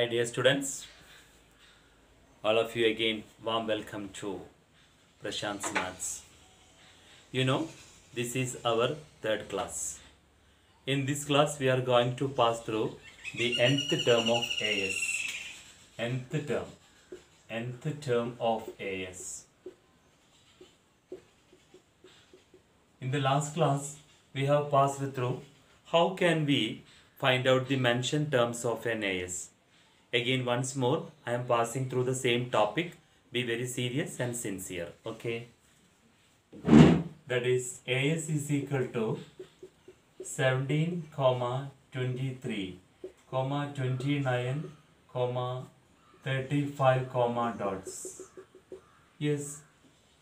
Hi, dear students. All of you again, warm welcome to Prasanth's Maths. You know, this is our third class. In this class, we are going to pass through the nth term of AS. Nth term. Nth term of AS. In the last class, we have passed through how can we find out the mentioned terms of an AS. Again, once more, I am passing through the same topic. Be very serious and sincere. Okay. That is AS is equal to 17 comma 23 comma 29 comma 35 comma dots. Yes,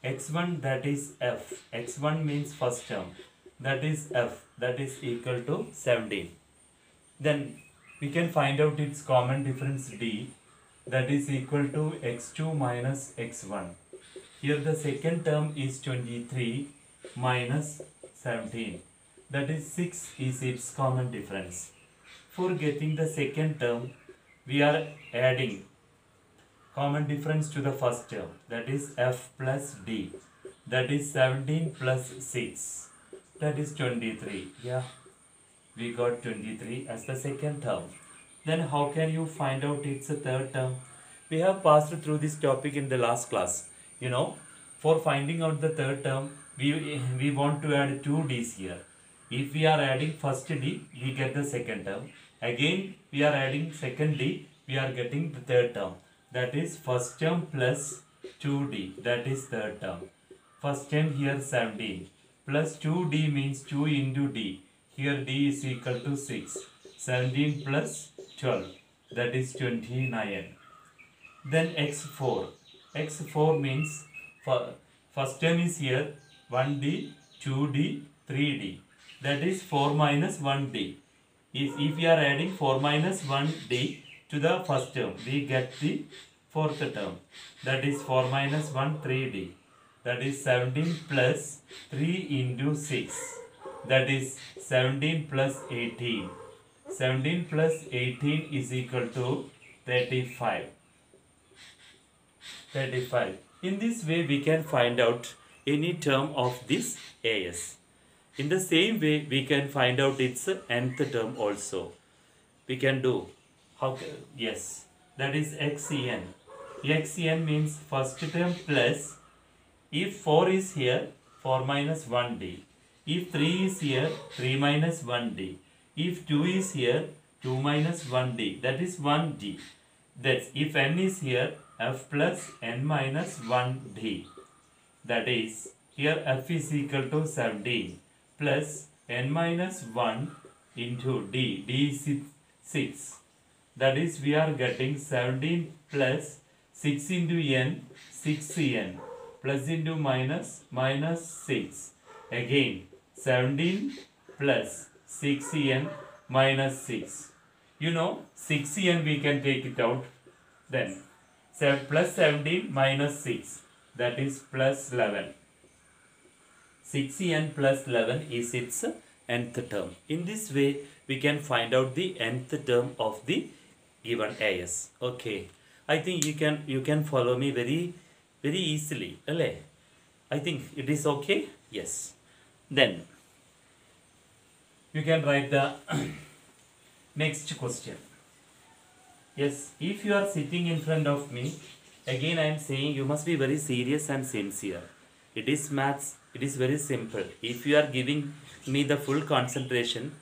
x1 that is f. x1 means first term. That is f. That is equal to 17. Then we can find out its common difference d that is equal to x2 minus x1. Here the second term is 23 minus 17. That is 6 is its common difference. For getting the second term, we are adding common difference to the first term. That is f plus d. That is 17 plus 6. That is 23. Yeah. We got 23 as the second term. Then how can you find out its third term? We have passed through this topic in the last class. You know, for finding out the third term, we, we want to add two d's here. If we are adding first d, we get the second term. Again, we are adding second d, we are getting the third term. That is first term plus 2d. That is third term. First term here 17 plus 2d means 2 into d. Here d is equal to 6. 17 plus 12 that is 29. Then x4. x4 means for first term is here 1d, 2d, 3d. That is 4 minus 1d. If, if we are adding 4 minus 1d to the first term, we get the fourth term. That is 4 minus 1, 3d. That is 17 plus 3 into 6. That is 17 plus 18. 17 plus 18 is equal to 35. 35. In this way, we can find out any term of this AS. In the same way, we can find out its nth term also. We can do how? Yes, that is xn. xn means first term plus. If 4 is here, 4 minus 1d. If 3 is here, 3 minus 1d. If 2 is here, 2 minus 1d. That is 1d. That's if n is here, f plus n minus 1d. That is, here f is equal to 17 plus n minus 1 into d. d is 6. That is, we are getting 17 plus 6 into n, 6n plus into minus, minus 6. Again, 17 plus 6n minus 6. You know, 6n we can take it out. Then, so plus 17 minus 6. That is plus 11. 6n plus 11 is its nth term. In this way, we can find out the nth term of the given AS. Okay. I think you can you can follow me very very easily. alle? I think it is okay. Yes. Then you can write the next question. Yes, if you are sitting in front of me, again I am saying you must be very serious and sincere. It is maths, it is very simple. If you are giving me the full concentration,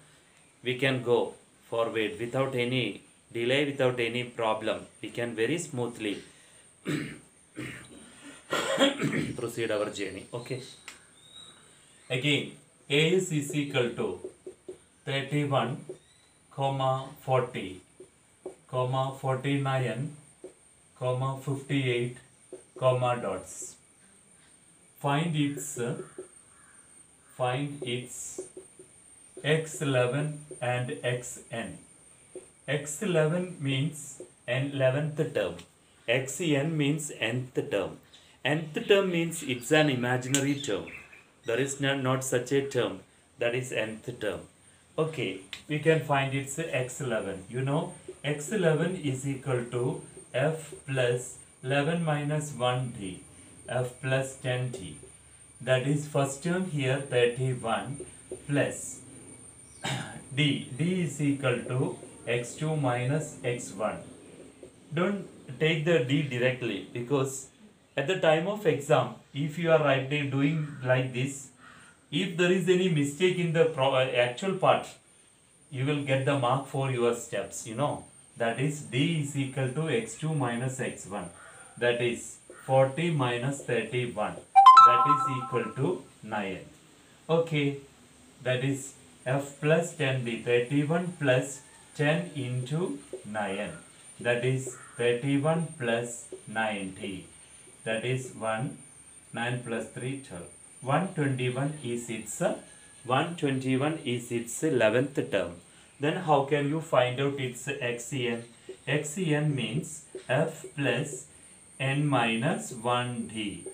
we can go forward without any delay, without any problem. We can very smoothly proceed our journey. Okay. Again, AS is equal to 31, comma 40, comma 49, comma 58, comma dots. Find its find its x11 and xn. x11 means n 11th term. xn means nth term. nth term means it's an imaginary term. There is not, not such a term that is nth term. Okay, we can find its x11. You know, x11 is equal to f plus 11 minus 1d f plus 10d that is first term here 31 plus d. D is equal to x2 minus x1 don't take the d directly because at the time of exam if you are writing doing like this if there is any mistake in the uh, actual part you will get the mark for your steps you know. That is d is equal to x2 minus x1 that is 40 minus 31 that is equal to 9 okay. That is f plus 10d 31 plus 10 into 9 that is 31 plus 90 that is 1 9 plus 3 12 121 is its uh, 121 is its 11th term. Then how can you find out its xn xn means f plus n minus 1d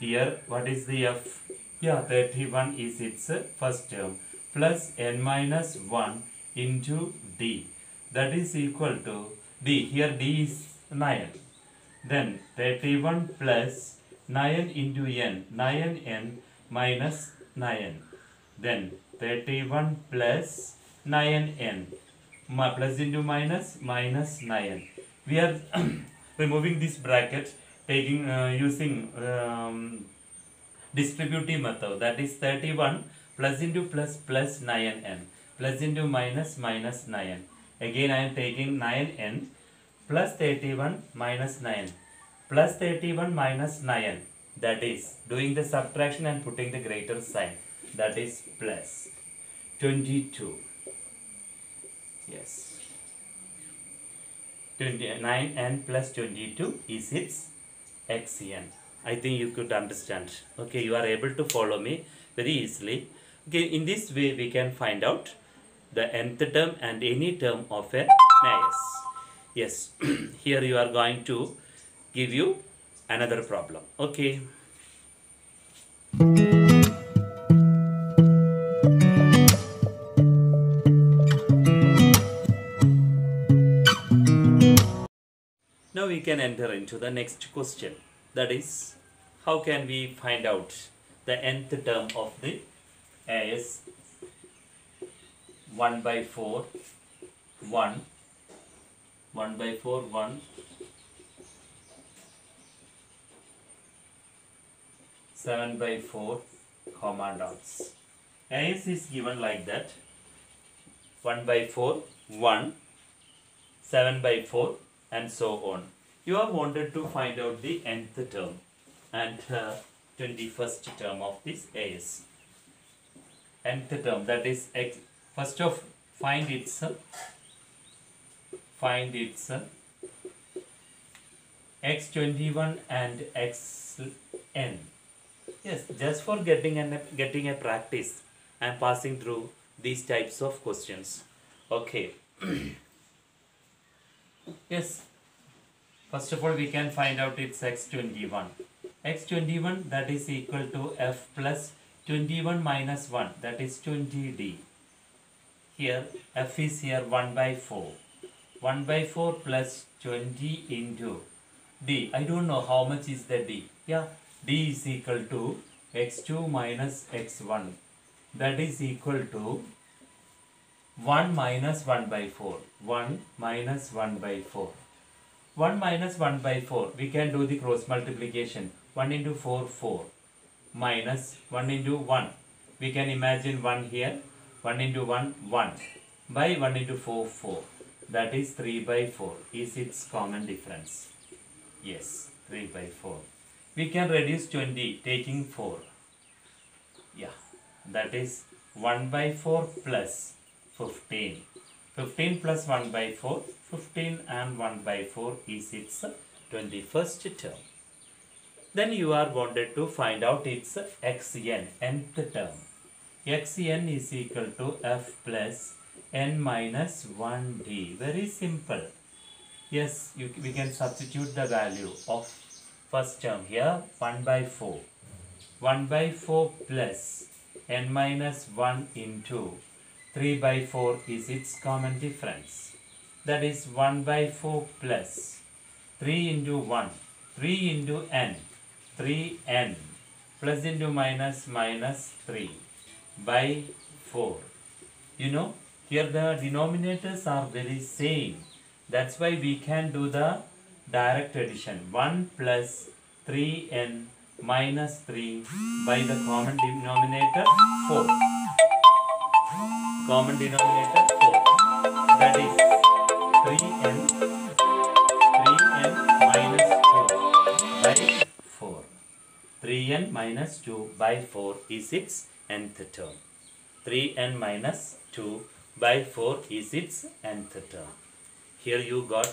here what is the f? Yeah 31 is its first term. Plus n minus 1 into d. That is equal to d. Here d is 9 then 31 plus 9 into n 9n minus 9 then 31 plus 9n plus into minus minus 9 we are removing this bracket taking uh, using um, distributive method. That is 31 plus into plus plus 9n plus into minus minus 9 again I am taking 9n plus 31 minus 9 plus 31 minus 9 that is doing the subtraction and putting the greater sign. That is plus 22 yes. 29 and plus 22 is its xn i think you could understand. Okay you are able to follow me very easily. Okay in this way we can find out the nth term and any term of an AS. yes here you are going to give you another problem okay Now we can enter into the next question. That is, how can we find out the nth term of the AS 1 by 4, 1, 1 by 4, 1, 7 by 4, comma dots. AS is given like that 1 by 4, 1, 7 by 4 and so on. You have wanted to find out the nth term and uh, 21st term of this AS. Nth term that is x. First of find its find its uh, x21 and xn. Yes, just for getting an getting a practice, I am passing through these types of questions. Okay. Yes. First of all, we can find out its x21. x21 that is equal to f plus 21 minus 1 that is 20d. Here f is here 1 by 4. 1 by 4 plus 20 into d. I don't know how much is the d. Yeah, d is equal to x2 minus x1 that is equal to 1 minus 1 by 4. 1 minus 1 by 4. 1 minus 1 by 4. We can do the cross multiplication. 1 into 4, 4. Minus 1 into 1. We can imagine 1 here. 1 into 1, 1. By 1 into 4, 4. That is 3 by 4. Is its common difference? Yes, 3 by 4. We can reduce 20 taking 4. Yeah, that is 1 by 4 plus 15. 15 plus 1 by 4, 15 and 1 by 4 is its 21st term. Then you are wanted to find out its xn, nth term. xn is equal to f plus n minus 1d. Very simple. Yes, you, we can substitute the value of first term here 1 by 4. 1 by 4 plus n minus 1 into 3 by 4 is its common difference. that is 1 by 4 plus 3 into 1 3 into n 3n plus into minus minus 3 by 4 you know here the denominators are very same that's why we can do the direct addition. 1 plus 3n minus 3 by the common denominator 4 common denominator 4 that is 3n 3n minus 2 by 4 3n minus 2 by 4 is its nth term. 3n minus 2 by 4 is its nth term. Here you got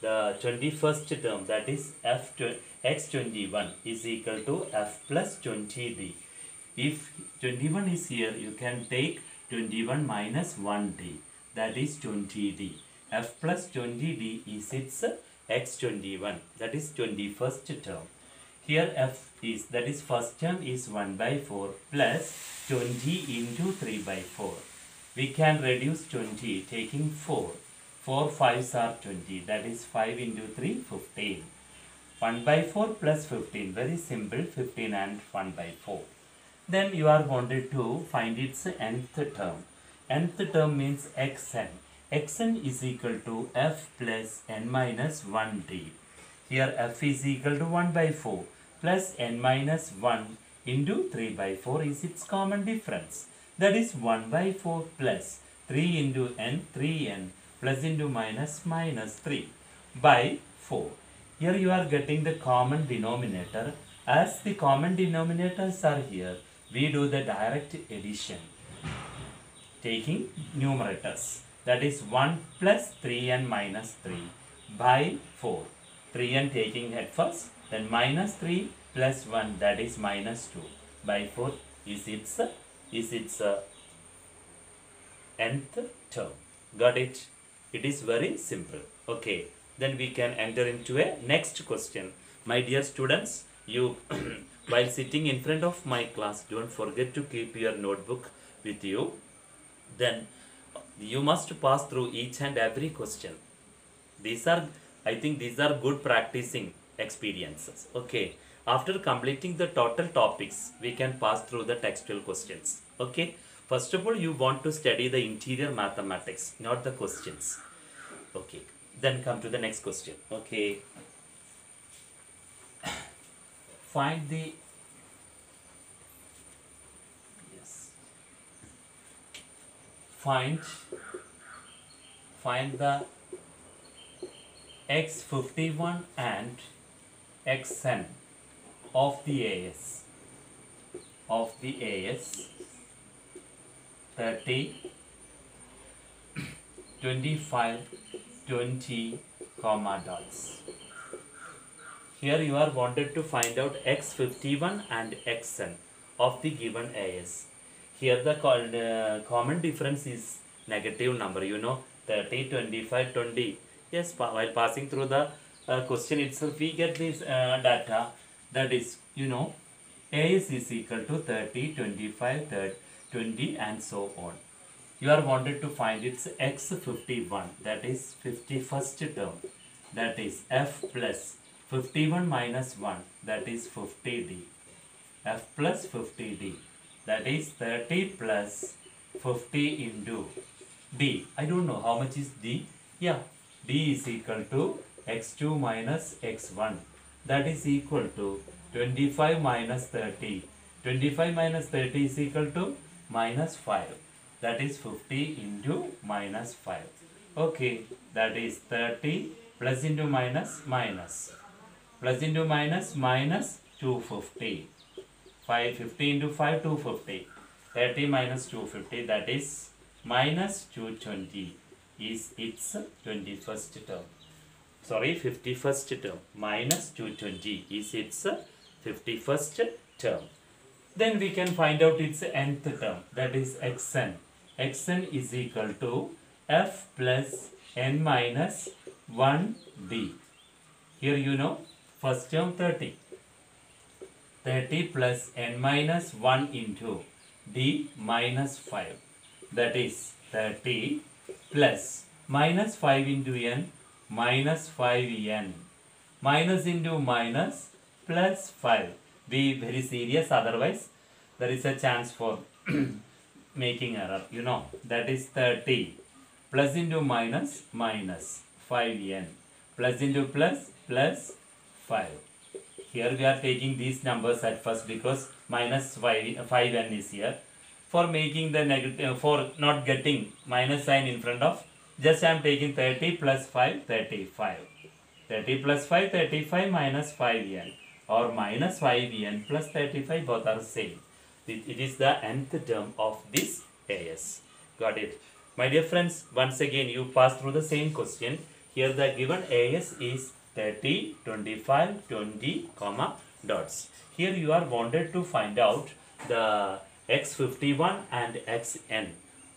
the 21st term that is f tw- x21 is equal to f plus 20d if 21 is here you can take 21 minus 1d that is 20d f plus 20d is its x21 that is 21st term. Here f is that is first term is 1 by 4 plus 20 into 3 by 4 we can reduce 20 taking 4 4 5s are 20 that is 5 into 3 15 1 by 4 plus 15 very simple 15 and 1 by 4 then you are wanted to find its nth term. Nth term means xn xn is equal to f plus n minus 1d here f is equal to 1 by 4 plus n minus 1 into 3 by 4 is its common difference. That is 1 by 4 plus 3 into n 3n plus into minus minus 3 by 4 here you are getting the common denominator. As the common denominators are here we do the direct addition. Taking numerators. That is 1 plus 3 and minus 3 by 4 3 and taking at first then minus 3 plus 1 that is minus 2 by 4 is its is its uh, nth term. Got it it is very simple. Okay then we can enter into a next question. My dear students you while sitting in front of my class don't forget to keep your notebook with you. Then you must pass through each and every question. These are i think these are good practicing experiences. Okay after completing the total topics we can pass through the textual questions. Okay first of all you want to study the interior mathematics not the questions. Okay then come to the next question. Okay. Find the yes. Find find the x51 and xn of the AS of the AS 30 25 20 comma dots. Here you are wanted to find out x51 and xn of the given AS here the uh, common difference is negative number you know 30 25 20 yes while passing through the uh, question itself we get this uh, data. That is you know as is equal to 30 25 30, 20 and so on. You are wanted to find its x51 that is 51st term. That is f plus 51 minus 1 that is 50d f plus 50d that is 30 plus 50 into d. I don't know how much is d. Yeah d is equal to x2 minus x1 that is equal to 25 minus 30 25 minus 30 is equal to minus 5 that is 50 into minus 5 okay that is 30 plus into minus minus. Plus into minus minus 250 550 into 5 250 30 minus 250 that is minus 220 is its 21st term. Sorry 51st term. Minus 220 is its 51st term then we can find out its nth term that is xn xn is equal to f plus n minus 1d here you know first term 30 30 plus n minus 1 into d minus 5 that is 30 plus minus 5 into n minus 5n minus into minus plus 5 be very serious otherwise there is a chance for making error. You know that is 30 plus into minus minus 5n plus into plus plus 5 here we are taking these numbers at first because minus 5 5n is here. For making the negative uh, for not getting minus sign in front of just I am taking 30 plus 5 35 30 plus 5 35 minus 5n or minus 5n plus 35 both are same. It, is the nth term of this as got it? My dear friends once again you pass through the same question. Here the given as is 30 25 20 comma dots. Here you are wanted to find out the x51 and xn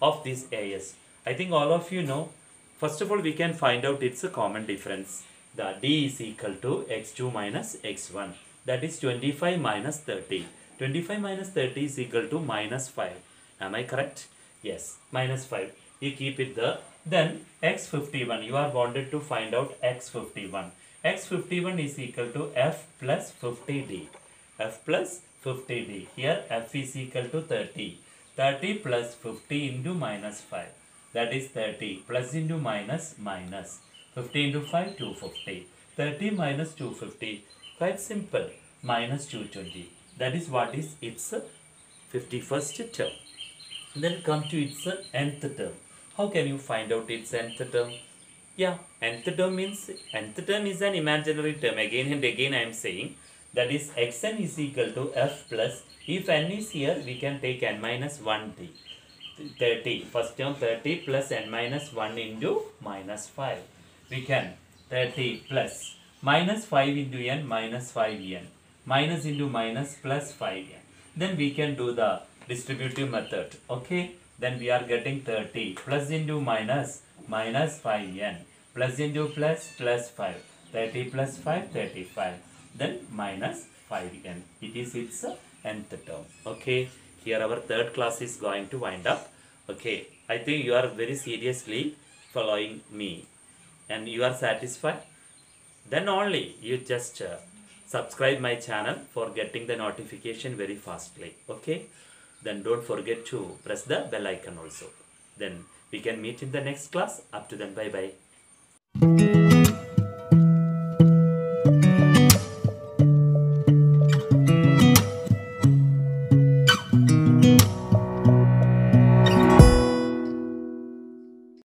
of this as i think all of you know. First of all we can find out its a common difference the d is equal to x2 minus x1 that is 25 minus 30 25 minus 30 is equal to minus 5 am i correct? Yes minus 5 you keep it there. Then x51 you are wanted to find out x51 x51 is equal to f plus 50d f plus 50d here f is equal to 30 30 plus 50 into minus 5 that is 30 plus into minus minus 50 into 5 250 30 minus 250 quite simple. Minus 220 that is what is its 51st term. Then come to its nth term. How can you find out its nth term? Yeah nth term means nth term is an imaginary term. Again and again i am saying that is xn is equal to f plus if n is here we can take n minus 1t 30 first term 30 plus n minus 1 into minus 5 we can. 30 plus. Minus 5 into n minus 5n minus into minus plus 5n then we can do the distributive method okay? Then we are getting 30 plus into minus minus 5n plus into plus plus 5 30 plus 5 35 then minus 5n it is its nth term okay? Here our third class is going to wind up okay? I think you are very seriously following me and you are satisfied then only you just uh, subscribe my channel for getting the notification very fastly okay? Then don't forget to press the bell icon also. Then we can meet in the next class. Up to then. Bye bye